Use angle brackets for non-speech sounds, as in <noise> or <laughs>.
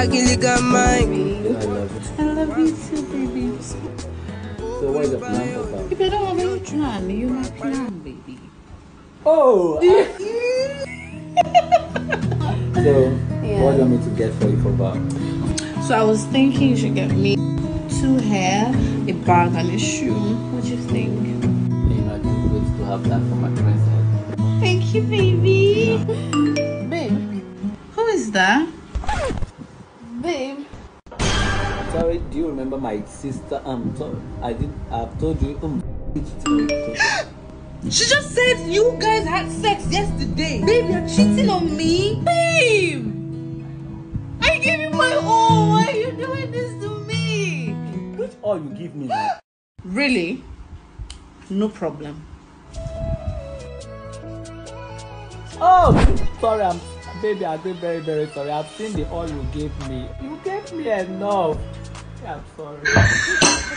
Agiliga mine. I love it. I love you too, baby. So what is the plan for that? If I don't have any plan, you're my plan, baby. Oh! <laughs> so, what do you want me to get for you for Val? So I was thinking you should get me two hair, a bag, and a shoe. What do you think? You know, I can't wait to have that for my friend's head. Thank you, baby. Babe, who is that? Babe. Sorry, do you remember my sister? Um, sorry, I did. I've told you. Um, <gasps> She just said you guys had sex yesterday. Babe, you're cheating on me. Babe! I gave you my all. Why are you doing this to me? which all you give me? <gasps> Really? No problem. Oh, sorry, I'm baby. I'm very, very, very sorry. I've seen the all you gave me. You gave me enough. I'm sorry. <laughs>